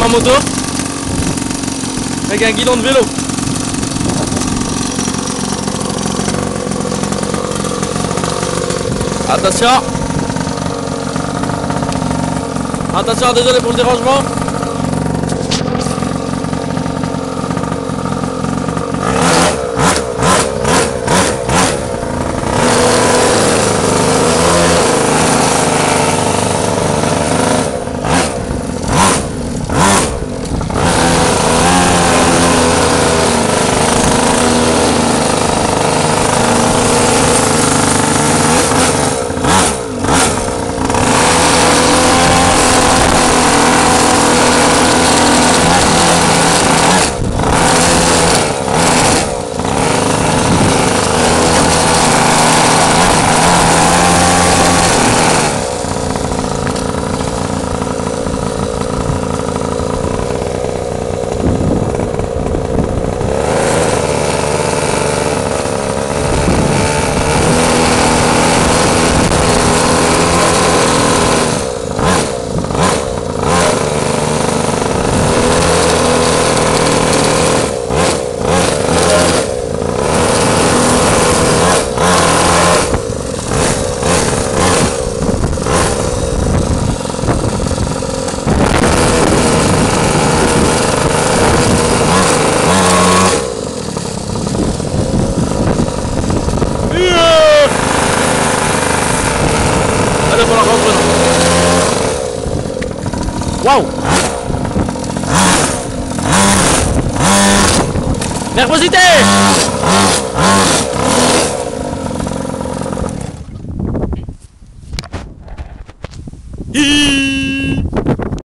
ma moto. Avec un guidon de vélo. Attention Attention, désolé pour le dérangement. Wow! Nervosité! Hi!